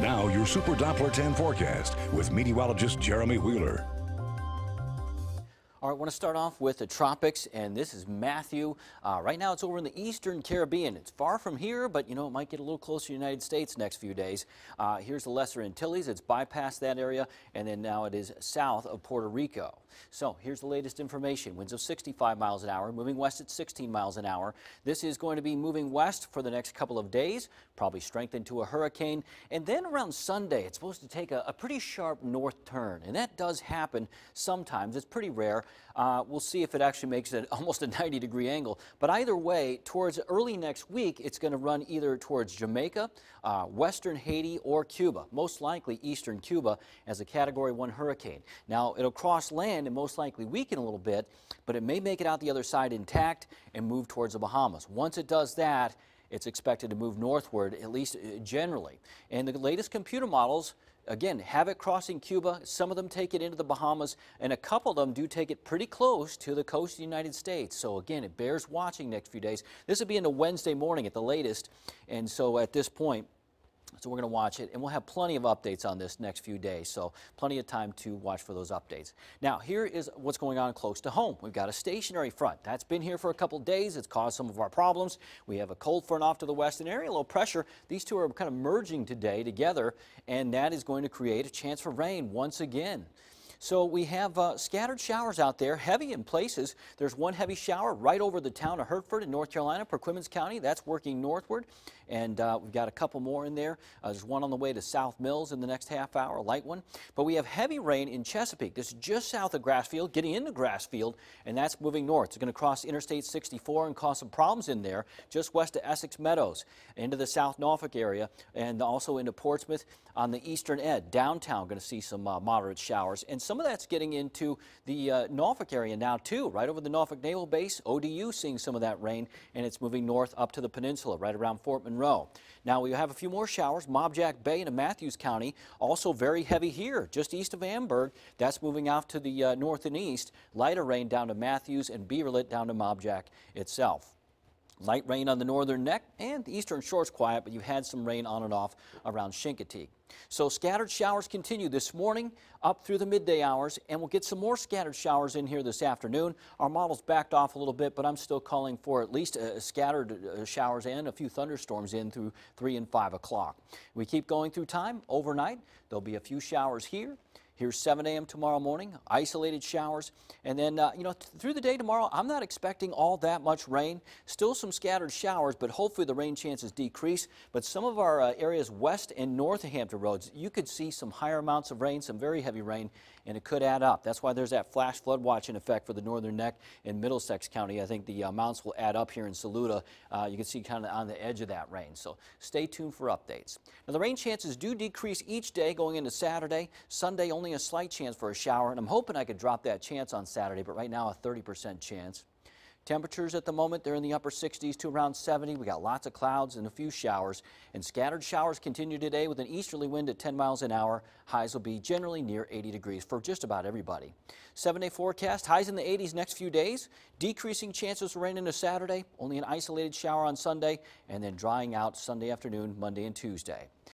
Now, your Super Doppler 10 forecast with meteorologist Jeremy Wheeler. All right, I want to start off with the tropics, and this is Matthew. Uh, right now, it's over in the eastern Caribbean. It's far from here, but you know, it might get a little closer to the United States next few days. Uh, here's the Lesser Antilles. It's bypassed that area, and then now it is south of Puerto Rico. So here's the latest information. Winds of 65 miles an hour, moving west at 16 miles an hour. This is going to be moving west for the next couple of days, probably strengthen to a hurricane. And then around Sunday, it's supposed to take a, a pretty sharp north turn, and that does happen sometimes. It's pretty rare. Uh, we'll see if it actually makes it almost a 90 degree angle. But either way, towards early next week, it's going to run either towards Jamaica, uh, western Haiti, or Cuba, most likely eastern Cuba as a Category 1 hurricane. Now, it'll cross land and most likely weaken a little bit, but it may make it out the other side intact and move towards the Bahamas. Once it does that, it's expected to move northward, at least uh, generally. And the latest computer models again, have it crossing Cuba. Some of them take it into the Bahamas, and a couple of them do take it pretty close to the coast of the United States. So again, it bears watching next few days. This will be in the Wednesday morning at the latest, and so at this point, so we're going to watch it, and we'll have plenty of updates on this next few days. So plenty of time to watch for those updates. Now, here is what's going on close to home. We've got a stationary front. That's been here for a couple days. It's caused some of our problems. We have a cold front off to the west and area, low pressure. These two are kind of merging today together, and that is going to create a chance for rain once again. So we have uh, scattered showers out there, heavy in places. There's one heavy shower right over the town of Hertford in North Carolina, Perquimans County. That's working northward. And uh, we've got a couple more in there. Uh, there's one on the way to South Mills in the next half hour, a light one. But we have heavy rain in Chesapeake. This is just south of Grassfield, getting into Grassfield, and that's moving north. It's going to cross Interstate 64 and cause some problems in there, just west of Essex Meadows, into the South Norfolk area, and also into Portsmouth on the eastern edge. Downtown, going to see some uh, moderate showers. And some of that's getting into the uh, Norfolk area now, too, right over the Norfolk Naval Base. ODU seeing some of that rain, and it's moving north up to the peninsula, right around Fort Monroe. Now, we have a few more showers. Mobjack Bay into Mathews County, also very heavy here, just east of Amberg. That's moving off to the uh, north and east. Lighter rain down to Mathews and Beaverlett down to Mobjack itself. Light rain on the northern neck and the eastern shore's quiet, but you've had some rain on and off around Chincoteague. So scattered showers continue this morning up through the midday hours, and we'll get some more scattered showers in here this afternoon. Our model's backed off a little bit, but I'm still calling for at least uh, scattered uh, showers and a few thunderstorms in through 3 and 5 o'clock. We keep going through time overnight. There'll be a few showers here Here's 7 a.m. tomorrow morning, isolated showers. And then, uh, you know, th through the day tomorrow, I'm not expecting all that much rain. Still some scattered showers, but hopefully the rain chances decrease. But some of our uh, areas west and north of Hampton Roads, you could see some higher amounts of rain, some very heavy rain, and it could add up. That's why there's that flash flood watch in effect for the northern neck in Middlesex County. I think the amounts will add up here in Saluda. Uh, you can see kind of on the edge of that rain. So stay tuned for updates. Now, the rain chances do decrease each day going into Saturday. Sunday, only a slight chance for a shower, and I'm hoping I could drop that chance on Saturday, but right now a 30% chance. Temperatures at the moment, they're in the upper 60s to around 70. We got lots of clouds and a few showers. And scattered showers continue today with an easterly wind at 10 miles an hour. Highs will be generally near 80 degrees for just about everybody. Seven day forecast, highs in the 80s next few days. Decreasing chances of rain into Saturday. Only an isolated shower on Sunday and then drying out Sunday afternoon, Monday and Tuesday.